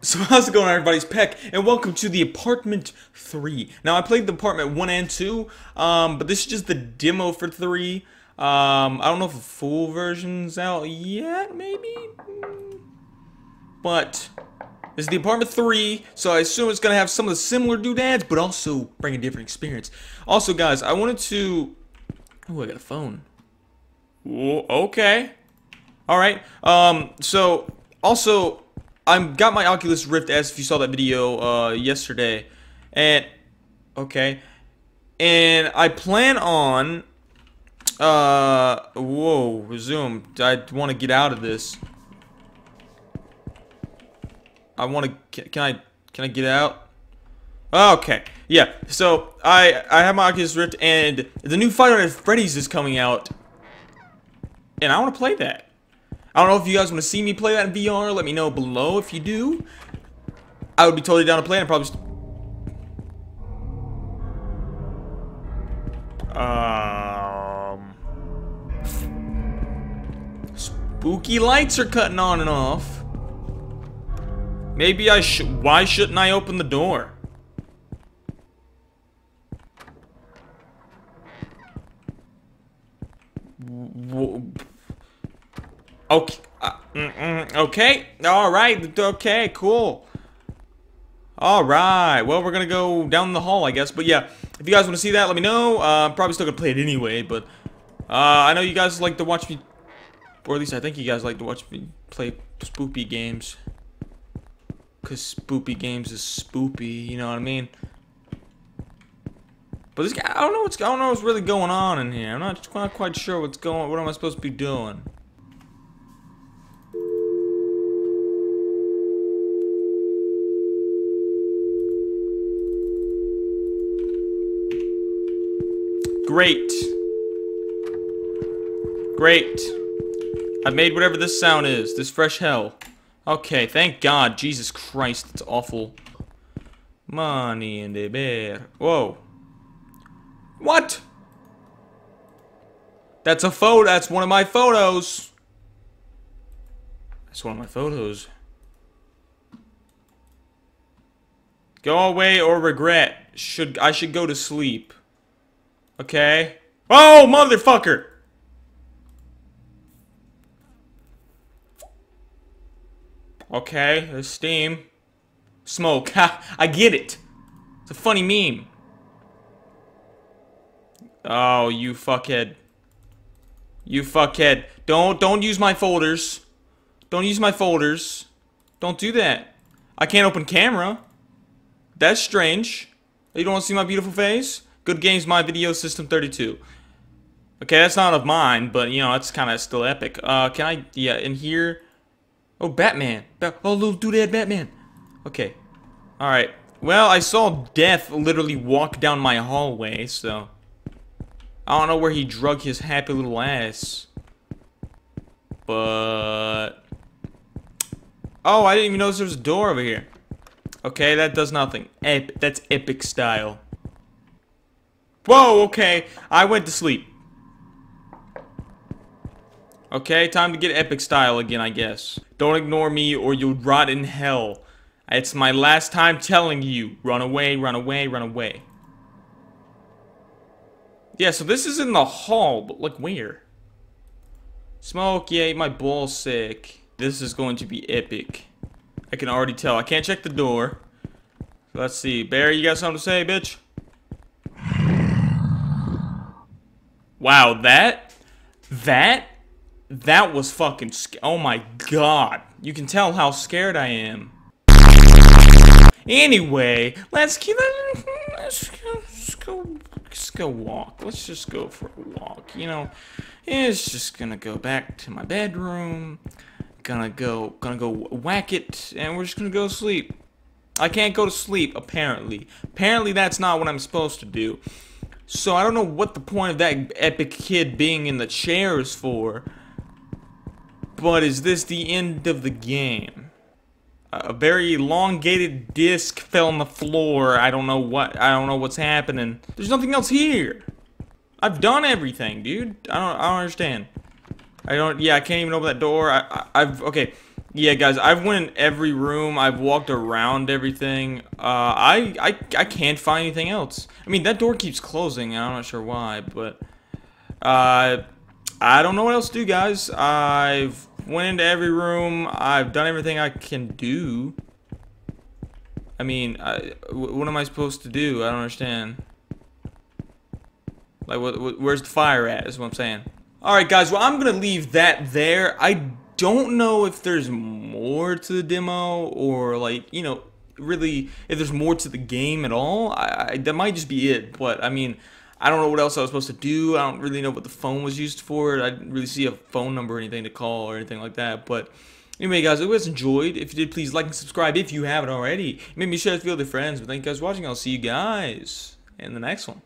So how's it going everybody's Pek and welcome to the apartment 3. Now I played the apartment 1 and 2, um, but this is just the demo for 3. Um, I don't know if a full version's out yet, maybe? But this is the apartment 3, so I assume it's gonna have some of the similar doodads, but also bring a different experience. Also guys, I wanted to... Oh, I got a phone. Whoa, okay. Alright, um, so, also, I'm got my Oculus Rift as if you saw that video uh, yesterday, and okay, and I plan on uh whoa resume. I want to get out of this. I want to. Can I? Can I get out? Okay, yeah. So I I have my Oculus Rift, and the new Nights at Freddy's is coming out, and I want to play that. I don't know if you guys want to see me play that in VR. Let me know below if you do. I would be totally down to play and probably... Um... Spooky lights are cutting on and off. Maybe I should... Why shouldn't I open the door? Okay. Uh, mm -mm, okay. All right. Okay. Cool. All right. Well, we're gonna go down the hall, I guess. But yeah, if you guys want to see that, let me know. Uh, I'm probably still gonna play it anyway. But uh, I know you guys like to watch me, or at least I think you guys like to watch me play spoopy games. Cause spoopy games is spoopy. You know what I mean? But this guy, I don't know what's, I don't know what's really going on in here. I'm not, not quite sure what's going. What am I supposed to be doing? Great. Great. I made whatever this sound is. This fresh hell. Okay, thank God. Jesus Christ, it's awful. Money in the bear. Whoa. What? That's a photo. That's one of my photos. That's one of my photos. Go away or regret. Should I should go to sleep. Okay. Oh, motherfucker! Okay, there's steam. Smoke. I get it. It's a funny meme. Oh, you fuckhead. You fuckhead. Don't, don't use my folders. Don't use my folders. Don't do that. I can't open camera. That's strange. You don't want to see my beautiful face? Good Games My Video System 32. Okay, that's not of mine, but, you know, it's kind of still epic. Uh, can I, yeah, in here... Oh, Batman. Ba oh, little doodad Batman. Okay. Alright. Well, I saw Death literally walk down my hallway, so... I don't know where he drug his happy little ass. But... Oh, I didn't even notice there was a door over here. Okay, that does nothing. Ep that's epic style. Whoa, okay. I went to sleep. Okay, time to get epic style again, I guess. Don't ignore me or you'll rot in hell. It's my last time telling you. Run away, run away, run away. Yeah, so this is in the hall, but like where? Smoke, yay, my ball's sick. This is going to be epic. I can already tell. I can't check the door. Let's see. Barry, you got something to say, bitch? Wow, that, that, that was fucking, oh my god. You can tell how scared I am. Anyway, let's keep let's let's go, let's go walk. Let's just go for a walk. You know, it's just gonna go back to my bedroom. Gonna go, gonna go whack it, and we're just gonna go sleep. I can't go to sleep, apparently. Apparently that's not what I'm supposed to do. So I don't know what the point of that epic kid being in the chair is for. But is this the end of the game? A very elongated disc fell on the floor. I don't know what. I don't know what's happening. There's nothing else here. I've done everything, dude. I don't. I don't understand. I don't. Yeah, I can't even open that door. I, I, have Okay. Yeah, guys, I've went in every room. I've walked around everything. Uh, I, I, I can't find anything else. I mean, that door keeps closing. and I'm not sure why, but uh, I don't know what else to do, guys. I've went into every room. I've done everything I can do. I mean, I, what am I supposed to do? I don't understand. Like, what, where's the fire at? Is what I'm saying. All right, guys. Well, I'm gonna leave that there. I don't know if there's more to the demo or like you know really if there's more to the game at all. I, I that might just be it. But I mean. I don't know what else I was supposed to do. I don't really know what the phone was used for. I didn't really see a phone number or anything to call or anything like that. But Anyway, guys, I hope you guys enjoyed. If you did, please like and subscribe if you haven't already. Maybe share this video with your friends. But thank you guys for watching. I'll see you guys in the next one.